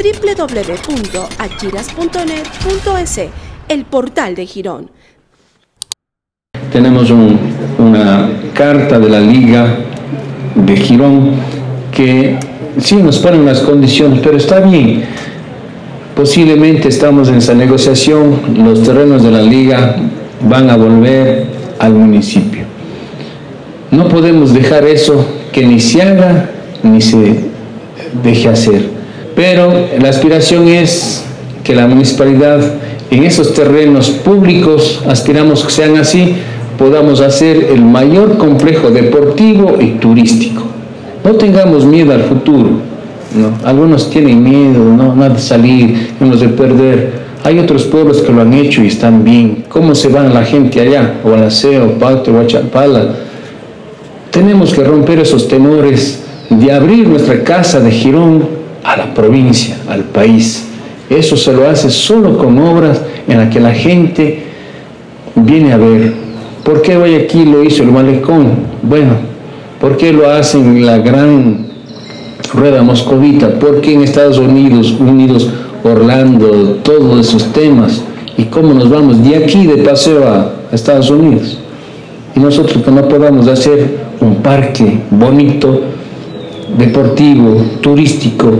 www.achiras.net.es, el portal de Girón. Tenemos una carta de la Liga de Girón que sí nos ponen las condiciones, pero está bien. Posiblemente estamos en esa negociación, los terrenos de la liga van a volver al municipio. No podemos dejar eso que ni se haga ni se deje hacer. Pero la aspiración es que la municipalidad en esos terrenos públicos, aspiramos que sean así, podamos hacer el mayor complejo deportivo y turístico. No tengamos miedo al futuro. ¿no? Algunos tienen miedo, ¿no? De salir, hemos de perder. Hay otros pueblos que lo han hecho y están bien. ¿Cómo se va la gente allá? O a o Pato, o Chapala. Tenemos que romper esos temores de abrir nuestra casa de Girón a la provincia, al país. Eso se lo hace solo con obras en las que la gente viene a ver. ¿Por qué aquí lo hizo el malecón? Bueno, ¿por qué lo hacen la gran rueda moscovita? ¿Por qué en Estados Unidos, Unidos, Orlando, todos esos temas? ¿Y cómo nos vamos de aquí de paseo a Estados Unidos? Y nosotros que no podamos hacer un parque bonito, deportivo, turístico,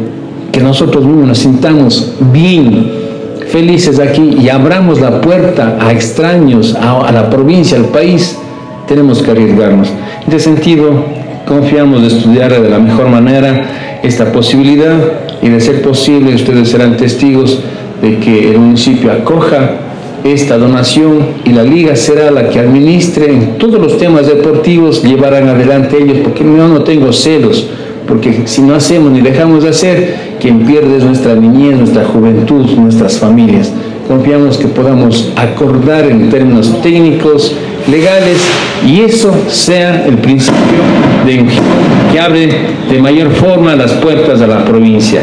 que nosotros mismos nos sintamos bien felices aquí y abramos la puerta a extraños, a, la provincia, al país, tenemos que arriesgarnos. En ese sentido, confiamos de estudiar de la mejor manera esta posibilidad y de ser posible, ustedes serán testigos de que el municipio acoja esta donación y la liga será la que administre en todos los temas deportivos, llevarán adelante ellos, porque yo no tengo celos porque si no hacemos ni dejamos de hacer, quien pierde es nuestra niñez, nuestra juventud, nuestras familias. Confiamos que podamos acordar en términos técnicos, legales, y eso sea el principio que abre de mayor forma las puertas a la provincia.